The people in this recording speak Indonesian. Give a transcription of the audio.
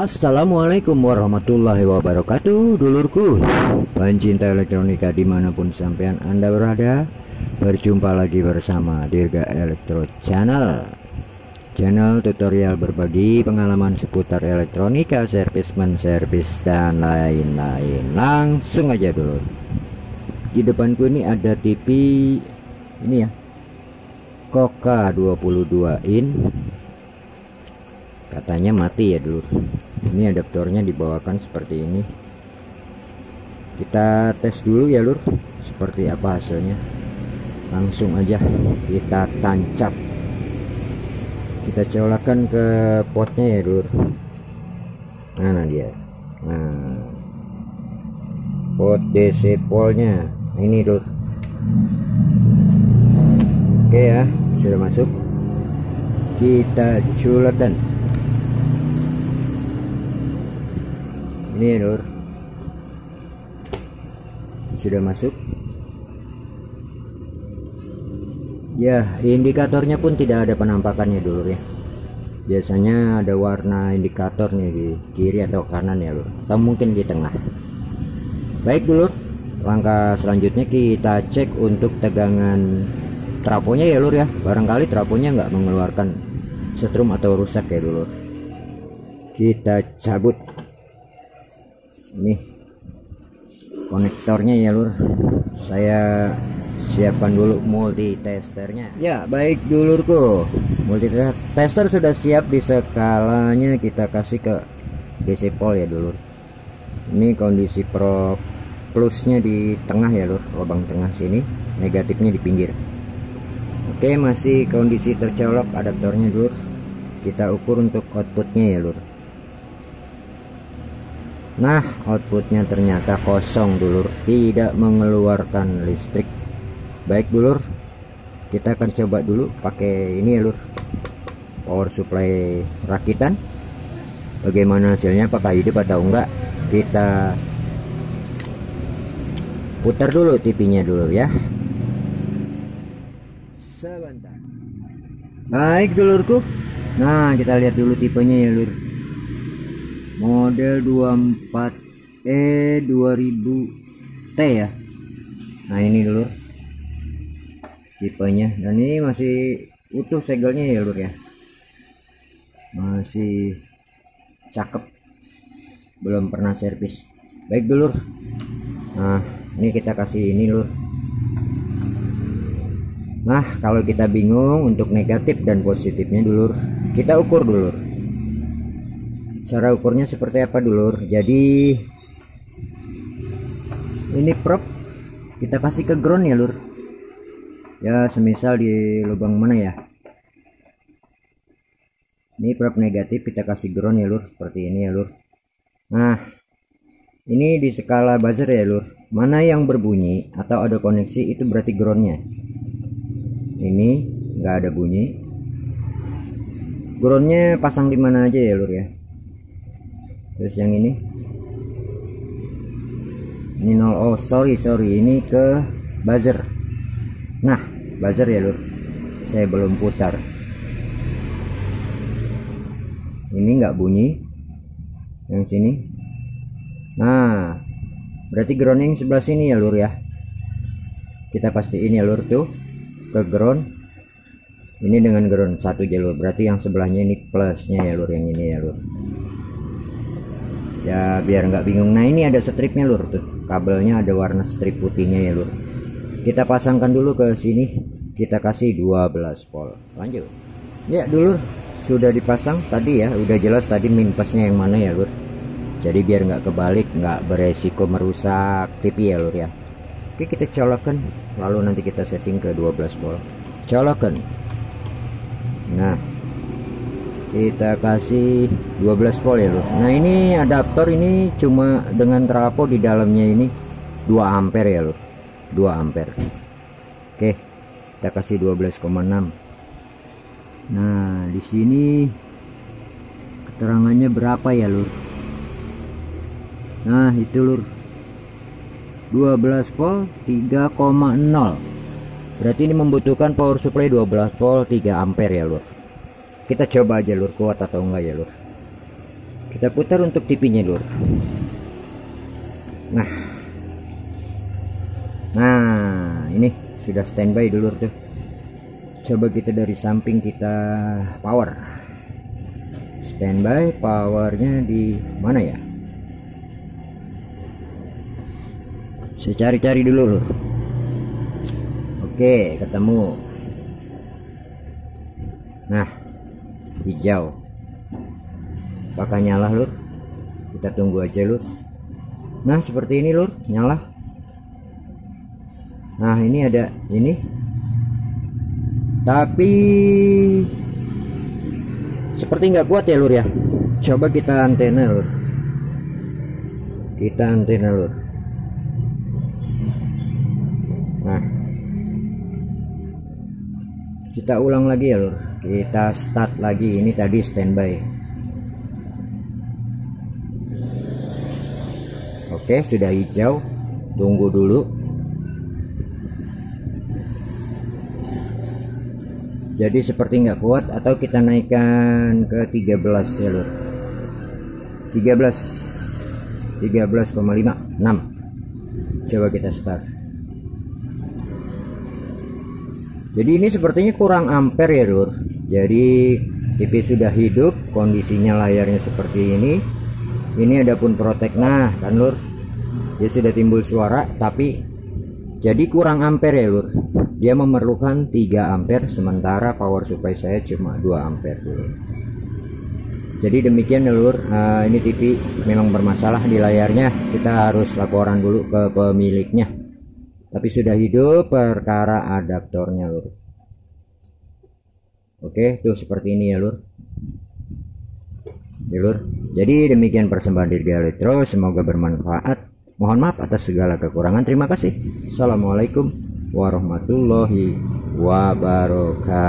Assalamualaikum warahmatullahi wabarakatuh Dulurku. Pencinta elektronika di mana pun sampean anda berada Berjumpa lagi bersama Dirga Elektro Channel. Channel tutorial berbagi pengalaman seputar elektronika Servis menservis dan lain-lain. Langsung aja dulu. Di depanku ini ada TV Ini ya Koka 22 in. Katanya mati ya dulu ini adaptornya dibawakan seperti ini. Kita tes dulu ya lur. Seperti apa hasilnya. Langsung aja kita tancap. Kita colokan ke potnya ya lur. Mana dia. Nah. Pot DC polnya. Ini lur. Oke ya sudah masuk. Kita colokan ini lur sudah masuk? Ya indikatornya pun tidak ada penampakannya dulu ya. Biasanya ada warna indikator nih di kiri atau kanan ya lur atau mungkin di tengah. Baik dulu langkah selanjutnya kita cek untuk tegangan trafonya ya lur ya. Barangkali trafonya nggak mengeluarkan setrum atau rusak ya dulu kita cabut ini konektornya ya lur. Saya siapkan dulu multitesternya. Ya baik dulurku. Multitester sudah siap di skalanya. Kita kasih ke DC pol ya dulur. Ini kondisi pro plusnya di tengah ya lur. Lubang tengah sini. Negatifnya di pinggir. Oke masih kondisi tercolok adaptornya dulur. Kita ukur untuk outputnya ya lur Nah outputnya ternyata kosong dulur. Tidak mengeluarkan listrik. Baik dulur. Kita akan coba dulu pakai ini ya lur. Power supply rakitan. Bagaimana hasilnya? Apakah hidup atau enggak? Kita Putar dulu TV-nya dulu ya. Sebentar. Baik dulurku. Nah kita lihat dulu tipenya ya lur model 24 E 2000 T ya? Nah ini dulu. Tipenya. Dan ini masih utuh segelnya ya lur ya? Masih cakep. Belum pernah servis. Baik dulu nah ini kita kasih ini lur. Nah kalau kita bingung untuk negatif dan positifnya dulu kita ukur dulu cara ukurnya seperti apa dulur? Jadi ini prop kita kasih ke ground ya lur. Ya semisal di lubang mana ya? Ini prop negatif kita kasih ground ya lur. Seperti ini ya lur. Nah ini di skala buzzer ya lur. Mana yang berbunyi atau ada koneksi itu berarti groundnya. Ini enggak ada bunyi. Groundnya pasang di mana aja ya lur ya terus yang ini. Ini nol oh sorry sorry. Ini ke buzzer. Nah buzzer ya lur. Saya belum putar. Ini enggak bunyi. Yang sini. Nah berarti grounding sebelah sini ya lur ya? Kita pastiin ya lur tuh. Ke ground. Ini dengan ground satu jalur berarti yang sebelahnya ini plusnya ya lur yang ini ya lur ya biar nggak bingung. Nah ini ada stripnya lur. Tuh kabelnya ada warna strip putihnya ya lur. Kita pasangkan dulu ke sini. Kita kasih 12 volt. Lanjut. Ya dulu sudah dipasang tadi ya. Udah jelas tadi min minusnya yang mana ya lur. Jadi biar nggak kebalik nggak beresiko merusak TV ya lur ya. Oke kita colokan lalu nanti kita setting ke 12 volt. Colokan nah kita kasih 12 volt ya loh nah ini adaptor ini cuma dengan trafo di dalamnya ini 2 ampere ya loh 2 ampere. Oke kita kasih 12,6 nah di sini keterangannya berapa ya lur? Nah itu lur. 12 volt 3,0 berarti ini membutuhkan power supply 12 volt 3 ampere ya lur kita coba aja lur kuat atau enggak ya lur? Kita putar untuk TV-nya lur. Nah. Nah ini sudah standby dulu tuh. Coba kita dari samping kita power. Standby powernya di mana ya? Saya cari-cari dulu lur. Oke ketemu. Nah hijau. Apakah nyala lur. Kita tunggu aja lur. Nah seperti ini lur. Nyala nah ini ada ini. Tapi seperti nggak kuat ya lur ya? Coba kita antena lur. Kita antena lur kita ulang lagi ya lur. Kita start lagi. Ini tadi standby. Oke sudah hijau. Tunggu dulu. Jadi seperti nggak kuat atau kita naikkan ke 13 ya lur? 13 13,5 6 coba kita start jadi ini sepertinya kurang ampere ya lur jadi TV sudah hidup kondisinya layarnya seperti ini. Ini ada pun protek. Nah kan lur? Dia sudah timbul suara tapi jadi kurang ampere ya lur. Dia memerlukan 3 ampere sementara power supply saya cuma 2 ampere dulu jadi demikian ya lur. Uh, ini TV memang bermasalah di layarnya. Kita harus laporan dulu ke pemiliknya tapi sudah hidup perkara adaptornya lur. Oke tuh seperti ini ya lur. Ya lur. Jadi demikian persembahan diri Elektro. Semoga bermanfaat. Mohon maaf atas segala kekurangan. Terima kasih. Assalamualaikum warahmatullahi wabarakatuh